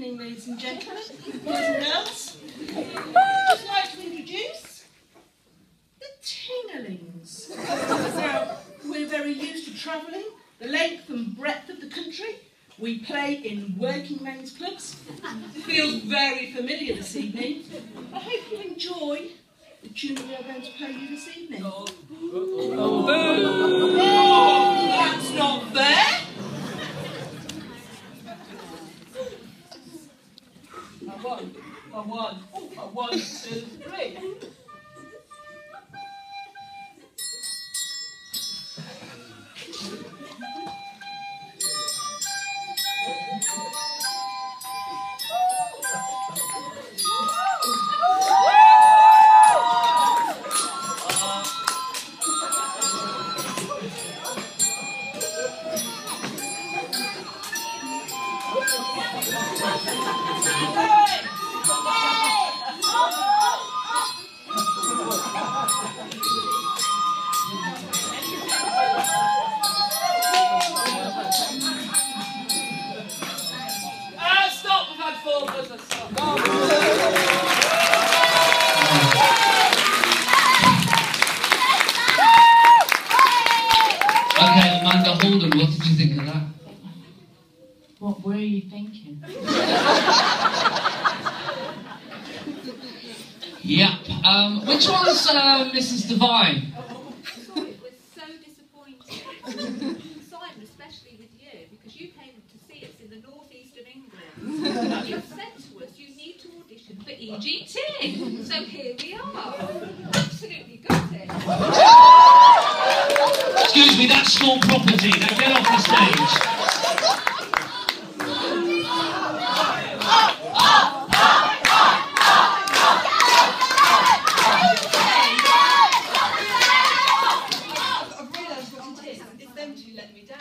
evening, ladies and gentlemen, boys and girls. I'd just like to introduce the Tingalings. Now, we're very used to travelling the length and breadth of the country. We play in working men's clubs. Feels very familiar this evening. I hope you enjoy the tune we are going to play you this evening. Oh, that's one, a one, a one, two, three. Okay, Amanda Holden, what did you think of that? What were you thinking? Yep. Um, which one's uh, Mrs. Devine? thought it was so disappointing. Simon, especially with you, because you came to see us in the northeast of England. You said to us you need to audition for EGT. So here we are. Absolutely got it. Excuse me, that's school property. Now get off the stage. I've realised what it is. It's them two letting me down.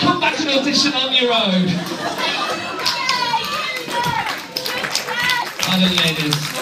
Come back and audition on your own. Pardon, ladies.